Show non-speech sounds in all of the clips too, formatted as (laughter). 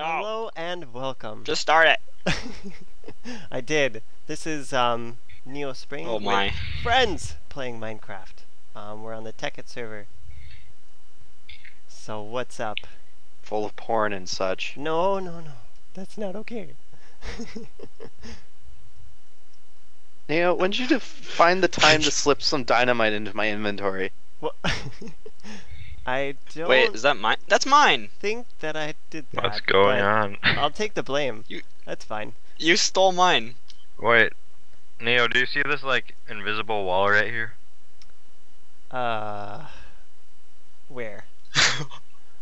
No. Hello and welcome. Just start it. (laughs) I did. This is um Neo Spring Oh with my. friends playing Minecraft. Um, we're on the Tekkit server. So what's up? full of porn and such. No, no, no. That's not okay. (laughs) Neo, when did you find the time to slip some dynamite into my inventory? Well, (laughs) I don't Wait, is that mine? That's mine. think that I did that. What's going on? (laughs) I'll take the blame. You- That's fine. You stole mine. Wait, Neo, do you see this like invisible wall right here? Uh, where? (laughs)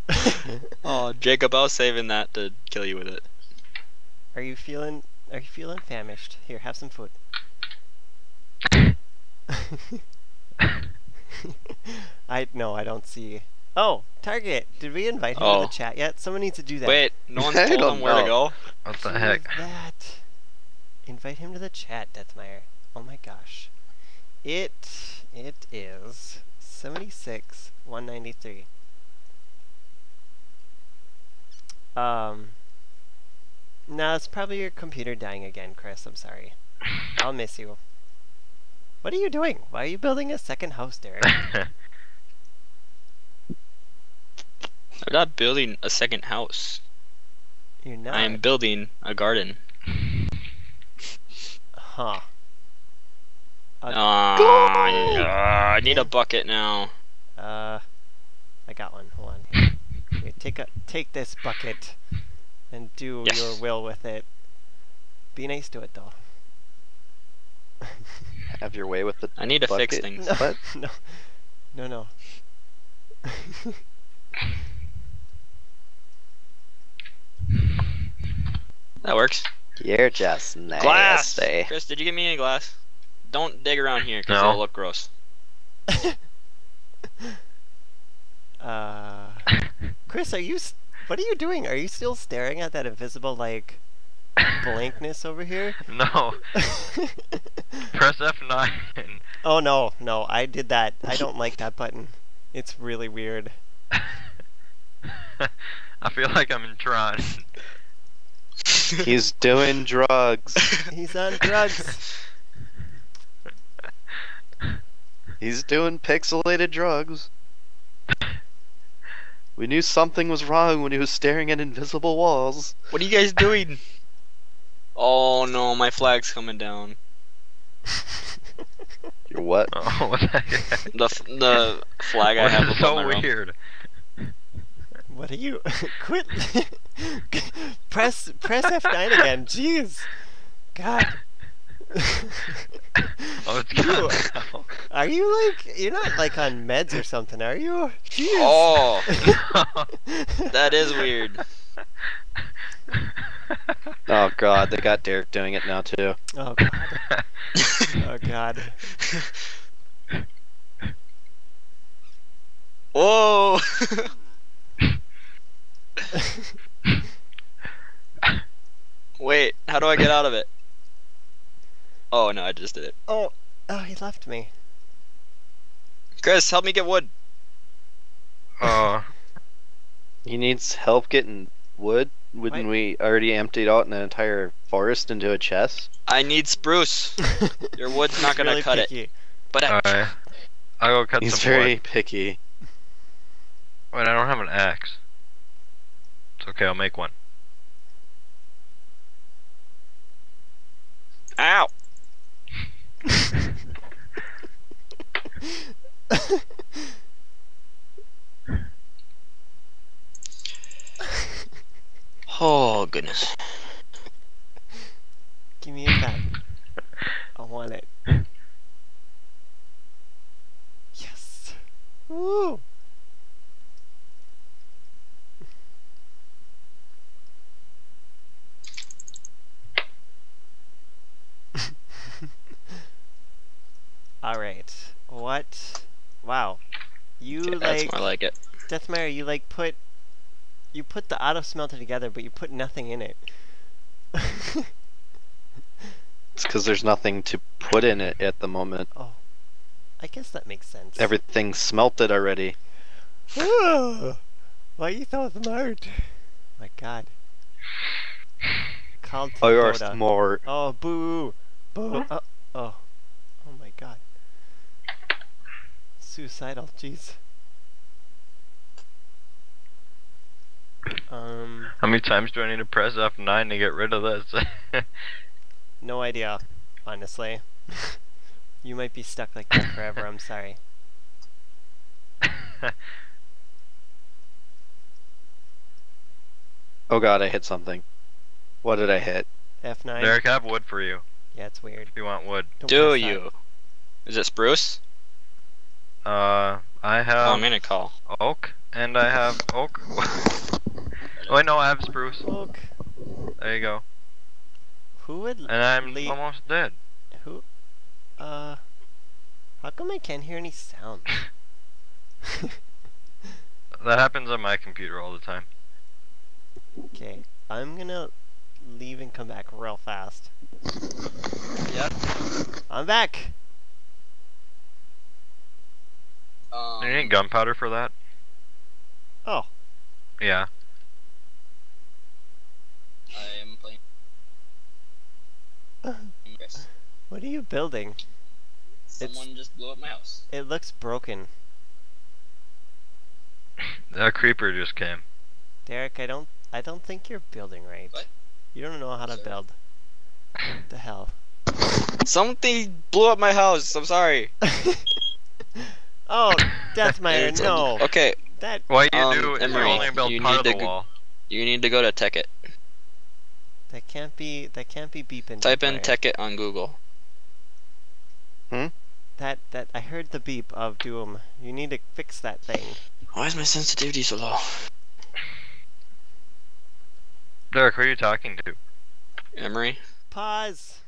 (laughs) oh, Jacob, I was saving that to kill you with it. Are you feeling? Are you feeling famished? Here, have some food. I no, I don't see. Oh, Target! Did we invite him to Oh. the chat yet? Someone needs to do that. Wait, no one (laughs) I told don't him where to go. What the Who heck? is that? Invite him to the chat, Deathmeyer. Oh my gosh. It it is seventy six one ninety three. Um. No, it's probably your computer dying again, Chris. I'm sorry. I'll miss you. What are you doing? Why are you building a second house, Derek? (laughs) I'm not building a second house. You're not. I am building a garden. Huh. Uh, Ah, I need a bucket now. Uh, I got one. Hold on. Here. Here, take a take this bucket, and do Yes. your will with it. Be nice to it though. (laughs) Have your way with the. I need to fix things. No, What? (laughs) no, no, (laughs) no. That works. You're just nasty. Glass. Chris, did you get me any glass? Don't dig around here because No. it'll look gross. (laughs) uh, Chris, are you? s- What are you doing? Are you still staring at that invisible like (laughs) blankness over here? (laughs) no, press F9. oh no, no, I did that. I don't like that button. It's really weird. I feel like I'm in Tron. (laughs) He's doing drugs. (laughs) He's on drugs. (laughs) He's doing pixelated drugs. We knew something was wrong when he was staring at invisible walls. What are you guys doing? Oh no, my flag's coming down. You're what? oh, what the heck? The the flag I have is above so my room. weird. What are you? (laughs) Quit. (laughs) press press F9 again. Jeez. God. (laughs) Oh, it's You- gone now. Are you like you're not like on meds or something, are you? Jeez. Oh, that is weird. Oh god, they got Derek doing it now too. oh god. Oh god. Whoa! Wait, how do I get out of it? Oh no, I just did it. oh, oh, he left me. Chris, help me get wood. oh, He needs help getting wood. Wouldn't we already emptied out an entire forest into a chest? I need spruce. (laughs) Your wood's not gonna really cut it. picky. But I, alright. I'll go cut He's some very picky. Wait, I don't have an axe. It's okay, I'll make one. ow! Oh goodness. Give me it back. I want it. (laughs) Yes. Woo. All right. What? Wow. You Okay, that's like more like it. Deathmare, you like put you put the auto smelter together, but you put nothing in it. (laughs) It's because there's nothing to put in it at the moment. oh, I guess that makes sense. Everything's smelted already. (sighs) Why are you so smart? My God. Called Oh, you are Dota. smart. Oh, boo! Boo! Uh, oh, oh. Oh my god. Suicidal, jeez. Um, How many times do I need to press F9 to get rid of this? (laughs) no idea, honestly. (laughs) you might be stuck like that forever, I'm sorry. (laughs) Oh god, I hit something. What did I hit? F9? Derek, I have wood for you Yeah, it's weird. if you want wood. Don't Do you? Is it spruce? Uh, I oh, have I'm gonna call. oak and I have oak. oh, (laughs) wait, no, I have spruce. Oak. There you go. who would And I'm leave- almost dead. Who? Uh. How come I can't hear any sound? (laughs) (laughs) That happens on my computer all the time. okay, I'm gonna leave and come back real fast. Yep. I'm back! Um, Do you need gunpowder for that? Oh, Yeah. I am playing. (clears throat) What are you building? Someone just blew up my house. It looks broken. (laughs) That creeper just came. Derek, I don't I don't think you're building right. What? You don't know how to Sorry. build. (laughs) What the hell? Something blew up my house. I'm sorry. (laughs) oh, Deathmire, (laughs) It's- no! Okay, That Why you Um, do it? You Emery, only build you part need of the to go- wall. you need to go to Tekkit. that can't be that can't be beeping. Type in Deathmire. Tekkit on Google. Hmm. That that I heard the beep of Doom. You need to fix that thing. Why is my sensitivity so low? Derek, who are you talking to? Emery? Pause.